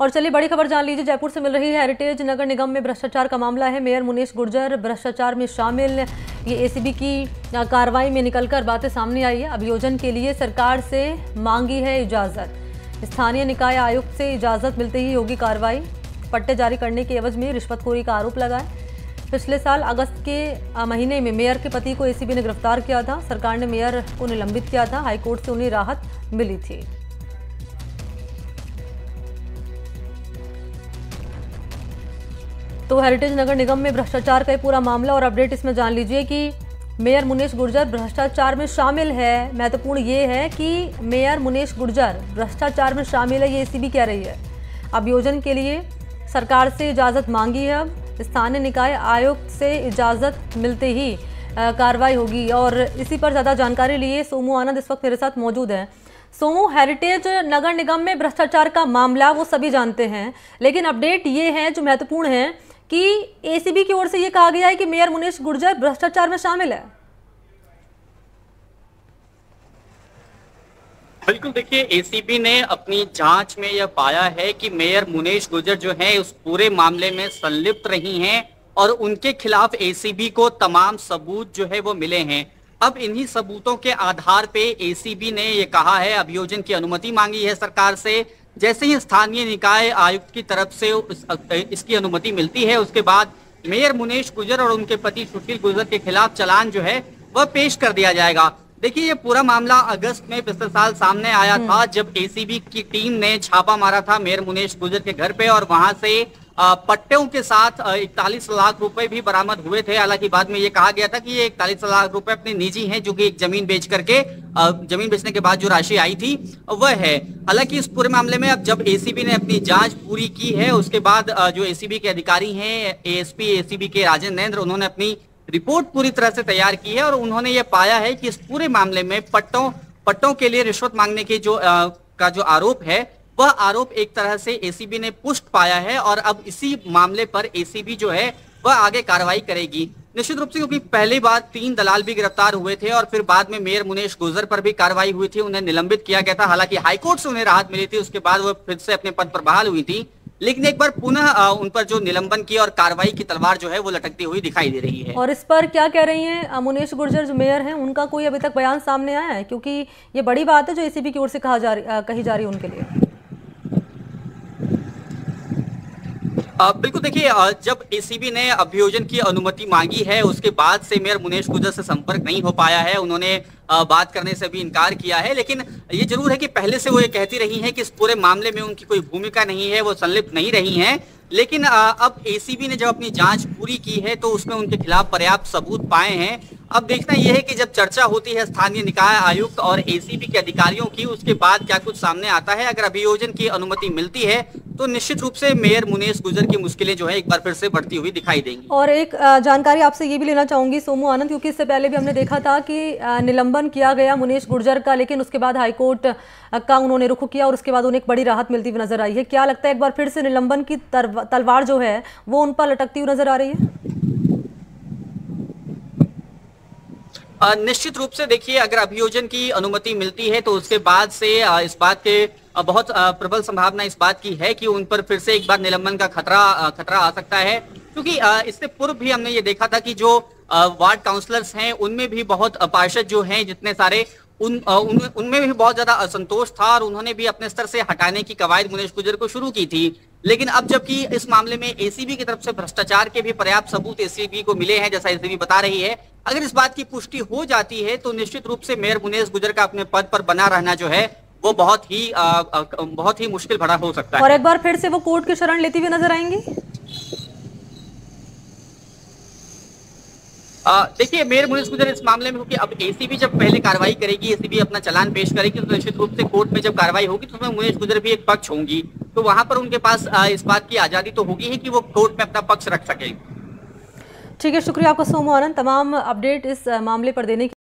और चलिए बड़ी खबर जान लीजिए, जयपुर से मिल रही है हेरिटेज नगर निगम में भ्रष्टाचार का मामला है। मेयर मुनेश गुर्जर भ्रष्टाचार में शामिल। ये एसीबी की कार्रवाई में निकलकर बातें सामने आई है। अभियोजन के लिए सरकार से मांगी है इजाज़त। स्थानीय निकाय आयुक्त से इजाज़त मिलते ही होगी कार्रवाई पट्टे जारी करने के एवज में रिश्वतखोरी का आरोप लगाए। पिछले साल अगस्त के महीने में मेयर के पति को एसीबी ने गिरफ़्तार किया था। सरकार ने मेयर को निलंबित किया था। हाईकोर्ट से उन्हें राहत मिली थी। तो हेरिटेज नगर निगम में भ्रष्टाचार का पूरा मामला और अपडेट इसमें जान लीजिए कि मेयर मुनेश गुर्जर भ्रष्टाचार में शामिल है। महत्वपूर्ण ये है कि मेयर मुनेश गुर्जर भ्रष्टाचार में शामिल है, ये एसीबी कह रही है। अभियोजन के लिए सरकार से इजाज़त मांगी है। अब स्थानीय निकाय आयुक्त से इजाज़त मिलते ही कार्रवाई होगी और इसी पर ज़्यादा जानकारी लिए सोमू आनंद इस वक्त मेरे साथ मौजूद हैं। सोमू हेरिटेज नगर निगम में भ्रष्टाचार का मामला वो सभी जानते हैं, लेकिन अपडेट ये है जो महत्वपूर्ण है कि एसीबी की ओर से यह कहा गया है कि मेयर मुनीश गुर्जर भ्रष्टाचार में शामिल है। बिल्कुल, देखिए एसीबी ने अपनी जाँच में यह पाया है कि मेयर मुनेश गुर्जर जो है उस पूरे मामले में संलिप्त रही हैं और उनके खिलाफ एसीबी को तमाम सबूत जो है वो मिले हैं। अब इन्हीं सबूतों के आधार पे एसीबी ने ये कहा है, अभियोजन की अनुमति मांगी है सरकार से। जैसे ही स्थानीय निकाय आयुक्त की तरफ़ से इसकी अनुमति मिलती है उसके बाद मेयर मुनेश गुजर और उनके पति सुशील गुजर के खिलाफ चलान जो है वह पेश कर दिया जाएगा देखिए ये पूरा मामला अगस्त में पिछले साल सामने आया था हम्म। जब एसीबी की टीम ने छापा मारा था मेयर मुनेश गुजर के घर पे और वहाँ से पट्टों के साथ इकतालीस लाख रुपए भी बरामद हुए थे। हालाँकि बाद में ये कहा गया था कि ये इकतालीस लाख रुपए अपनी निजी हैं, जो कि एक ज़मीन बेच करके ज़मीन बेचने के बाद जो राशि आई थी, वह है। हालाँकि इस पूरे मामले में अब जब एसीबी ने अपनी जाँच पूरी की है, उसके बाद जो एसीबी के अधिकारी हैं एएसपी एसीबी के राजेंद्र उन्होंने अपनी रिपोर्ट पूरी तरह से तैयार की है और उन्होंने ये पाया है कि इस पूरे मामले में पट्टों पट्टों के लिए रिश्वत मांगने के जो का जो आरोप है वह आरोप एक तरह से एसीबी ने पुष्ट पाया है और अब इसी मामले पर एसीबी जो है, वह आगे कार्रवाई करेगी। निश्चित रूप से क्योंकि पहली बार तीन दलाल भी गिरफ़्तार हुए थे और फिर बाद में मेयर मुनेश गुजर पर भी कार्रवाई हुई थी, उन्हें निलंबित किया गया था। हालाँकि हाईकोर्ट से उन्हें राहत मिली थी, उसके बाद वह फिर से अपने पद पर बहाल हुई थी। लेकिन एक बार पुनः उन पर जो निलंबन की और कार्रवाई की तलवार जो है, वो लटकती हुई दिखाई दे रही है। और इस पर क्या कह रही हैं मुनेश गुर्जर, जो मेयर हैं, उनका कोई अभी तक बयान सामने आया है? क्योंकि ये बड़ी बात है जो एसीबी की ओर से कहा जा रही कही जा रही है उनके लिए। बिल्कुल देखिए जब एसीबी ने अभियोजन की अनुमति मांगी है, उसके बाद से मेयर मुनेश गुजर से संपर्क नहीं हो पाया है, उन्होंने बात करने से भी इनकार किया है, लेकिन ये ज़रूर है कि पहले से वो ये कहती रही हैं कि इस पूरे मामले में उनकी कोई भूमिका नहीं है, वो संलिप्त नहीं रही हैं, लेकिन अब एसीबी ने जब अपनी जाँच पूरी की है तो उसमें उनके खिलाफ पर्याप्त सबूत पाए हैं अब देखना यह है कि जब चर्चा होती है स्थानीय निकाय आयुक्त और एसीबी के अधिकारियों की, उसके बाद क्या कुछ सामने आता है? अगर अभियोजन की अनुमति मिलती है तो निश्चित रूप से मेयर मुनेश गुजर की मुश्किलें जो है एक बार फिर से बढ़ती हुई दिखाई देंगी। और एक जानकारी आपसे ये भी लेना चाहूँगी, सोमू आनंद, क्योंकि इससे पहले भी हमने देखा था कि निलंबन किया गया मुनेश गुर्जर का, लेकिन उसके बाद हाईकोर्ट का उन्होंने रुख किया और उसके बाद उन्हें एक बड़ी राहत मिलती हुई नज़र आई है। क्या लगता है एक बार फिर से निलंबन की तलवार जो है, वो उन पर लटकती हुई नज़र आ रही है? निश्चित रूप से देखिए, अगर अभियोजन की अनुमति मिलती है तो उसके बाद से इस बात के बहुत प्रबल संभावना इस बात की है कि उन पर फिर से एक बार निलंबन का खतरा खतरा आ सकता है। क्योंकि इससे पूर्व भी हमने ये देखा था कि जो वार्ड काउंसलर्स हैं, उनमें भी बहुत पार्षद जो हैं, जितने सारे, उन उनमें उन भी बहुत ज़्यादा असंतोष था और उन्होंने भी अपने स्तर से हटाने की कवायद मुनेश गुजर को शुरू की थी। लेकिन अब जबकि इस मामले में एसीबी की तरफ़ से भ्रष्टाचार के भी पर्याप्त सबूत एसीबी को मिले हैं, जैसा एसीबी बता रही है अगर इस बात की पुष्टि हो जाती है तो निश्चित रूप से मेयर मुनेश गुजर का अपने पद पर बना रहना जो है वो बहुत ही आ, आ, बहुत ही मुश्किल भरा हो सकता है। और एक बार फिर से वो कोर्ट की शरण लेती हुई नज़र आएँगी? देखिए मेयर मुनीस गुजर इस मामले में क्योंकि अब एसीबी जब पहले कार्रवाई करेगी एसीबी अपना चलान पेश करेगी तो निश्चित रूप से कोर्ट में जब कार्रवाई होगी तो उसमें मुनीस गुजर भी एक पक्ष होंगी। तो वहाँ पर उनके पास इस बात की आज़ादी तो होगी ही कि वो कोर्ट में अपना पक्ष रख सके। ठीक है शुक्रिया आपका सोमो आनंद तमाम अपडेट इस मामले पर देने की